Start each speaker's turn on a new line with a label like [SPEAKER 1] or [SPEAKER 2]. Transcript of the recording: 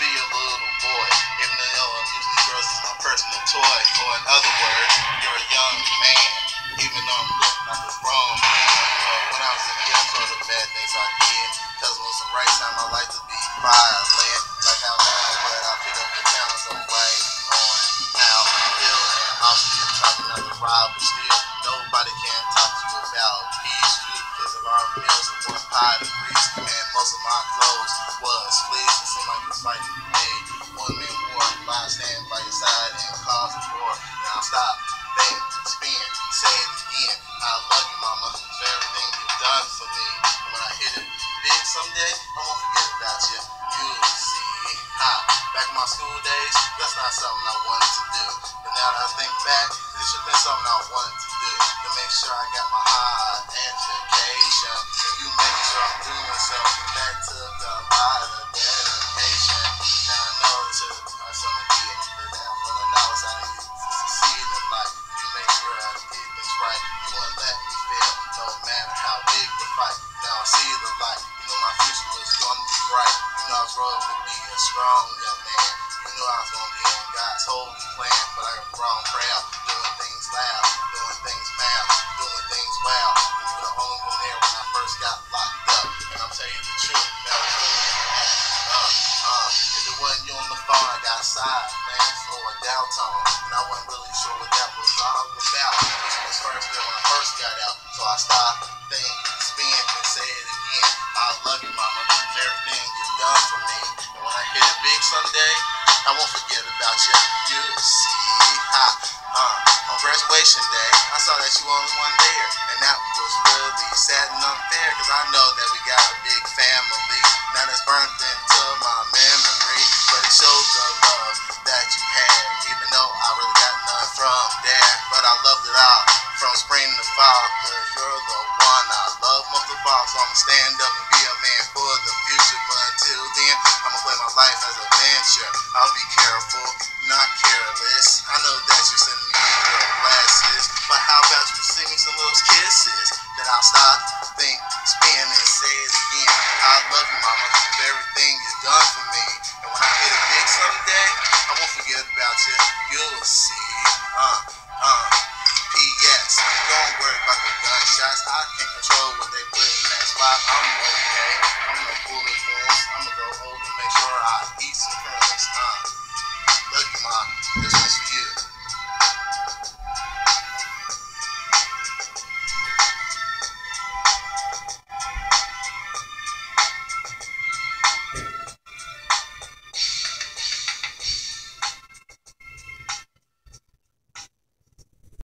[SPEAKER 1] be a little boy. Even though I'm using girls as my personal toy. Or in other words, you're a young man. Even though I'm looking like a grown man. Uh, when I was a kid, I saw the bad things I did. Cause when it's the right time, I like to be violent. Like I It's fighting me. One man war, line stand by your side and cause a roar. Now stop, think, spin, say it again. I love you, mama, for everything you've done for me. And when I hit it big someday, I won't forget about you. You'll see. Ha. Back in my school days, that's not something I wanted to do. But now that I think back, this should have been something I wanted to do. To make sure I got my high bright. You know I growing up to be a strong young man. You knew I was gonna be on God's holy plan, but I got the wrong crowd. Doing things loud, doing things mad, doing things well. You were the only one there when I first got locked up. And I'll tell you the truth, that was really uh, uh, if it wasn't you on the phone, I got side, man, or a downtown. And I wasn't really sure what that was all day, I saw that you only one there. And that was really sad and unfair, cause I know that we got a big family. Now that's burnt into my memory, but it shows the love that you had, even though I really got none from there, But I loved it all from spring to fall, cause you're the one I love most of all. So I'ma stand up and be a man for the future. But until then, I'ma play my life as a venture. I'll be careful, not careless. I know that you're I can't control what they put in that spot. I'm okay.